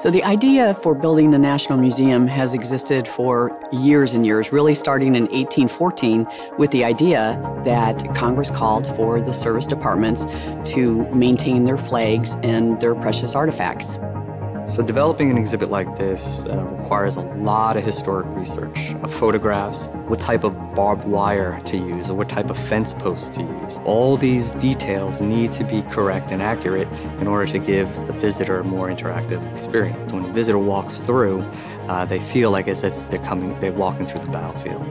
So, the idea for building the National Museum has existed for years and years, really starting in 1814 with the idea that Congress called for the service departments to maintain their flags and their precious artifacts. So developing an exhibit like this uh, requires a lot of historic research of photographs, what type of barbed wire to use, or what type of fence posts to use. All these details need to be correct and accurate in order to give the visitor a more interactive experience. When the visitor walks through, uh, they feel like as if they're coming, they're walking through the battlefield.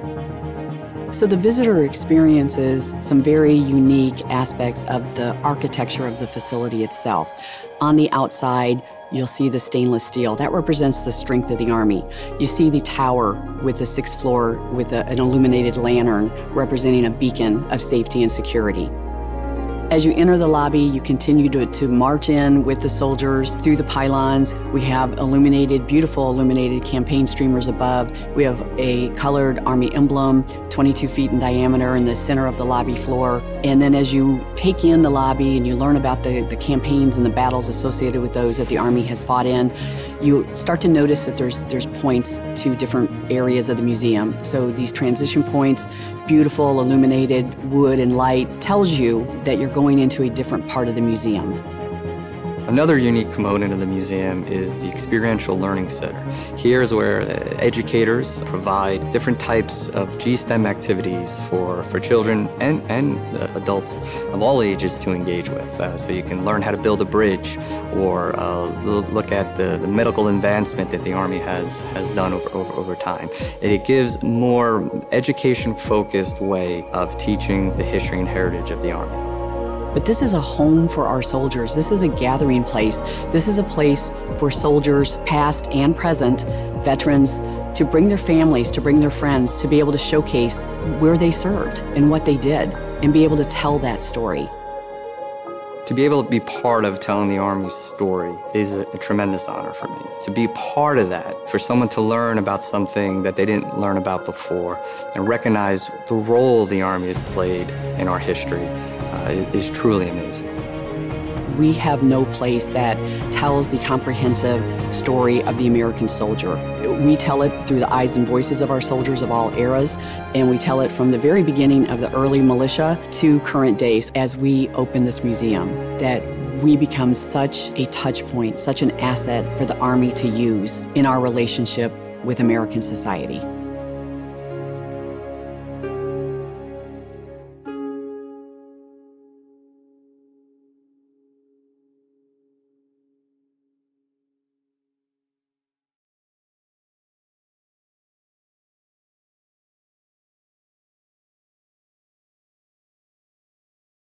So the visitor experiences some very unique aspects of the architecture of the facility itself. On the outside, You'll see the stainless steel. That represents the strength of the Army. You see the tower with the sixth floor with a, an illuminated lantern representing a beacon of safety and security. As you enter the lobby, you continue to, to march in with the soldiers through the pylons. We have illuminated, beautiful illuminated campaign streamers above. We have a colored Army emblem, 22 feet in diameter in the center of the lobby floor. And then as you take in the lobby and you learn about the, the campaigns and the battles associated with those that the Army has fought in, you start to notice that there's, there's points to different areas of the museum. So these transition points beautiful illuminated wood and light tells you that you're going into a different part of the museum. Another unique component of the museum is the Experiential Learning Center. Here's where educators provide different types of GSTEM activities for, for children and, and adults of all ages to engage with. Uh, so you can learn how to build a bridge or uh, look at the, the, medical advancement that the Army has, has done over, over, over time. It gives more education-focused way of teaching the history and heritage of the Army. But this is a home for our soldiers. This is a gathering place. This is a place for soldiers, past and present, veterans, to bring their families, to bring their friends, to be able to showcase where they served and what they did, and be able to tell that story. To be able to be part of telling the Army's story is a, tremendous honor for me. To be part of that, for someone to learn about something that they didn't learn about before, and recognize the role the Army has played in our history, uh, is truly amazing. We have no place that tells the comprehensive story of the American soldier. We tell it through the eyes and voices of our soldiers of all eras, and we tell it from the very beginning of the early militia to current days as we open this museum. That we become such a touch point, such an asset for the Army to use in our relationship with American society.